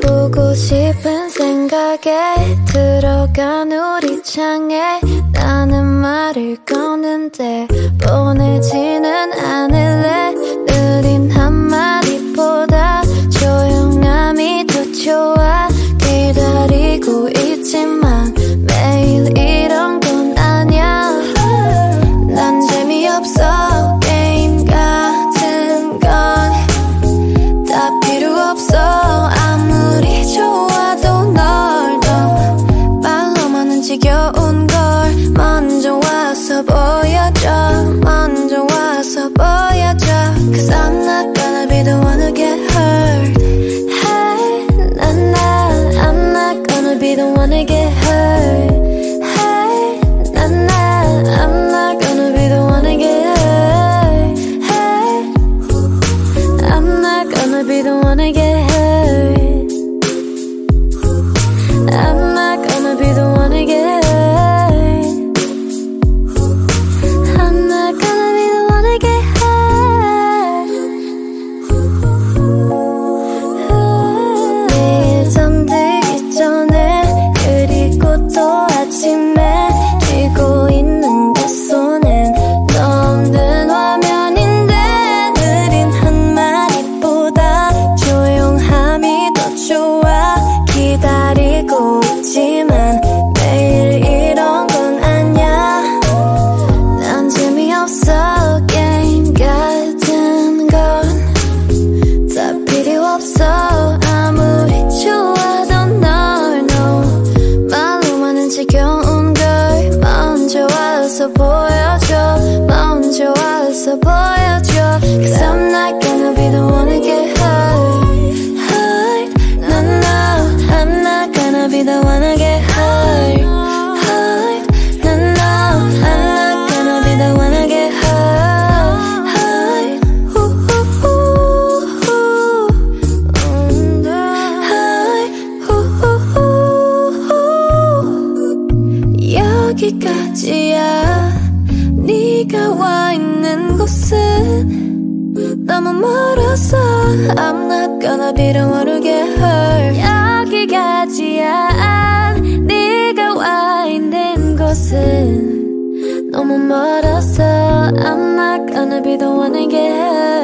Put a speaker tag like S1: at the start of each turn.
S1: 보고 싶은 생각에 들어간 우리 창에 나는 말을 거는데 보내지 없어 아무리 좋아도 널더 말로만 은 지겨운 걸 먼저 와서 보여줘 먼저 와서 보여줘 Cause I'm not gonna be the one to get hurt Hey, nah, nah, I'm not gonna be the one to get hurt 먼저 와서 보여줘 먼저 와서 보여줘 Cause I'm not gonna be the one to get hurt hurt No no I'm not gonna be the one to get hurt hurt 여기까지야 네가 와 있는 곳은 너무 멀어서 I'm not gonna be the one to get hurt 여기까지야 네가 와 있는 곳은 너무 멀어서 I'm not gonna be the one to get hurt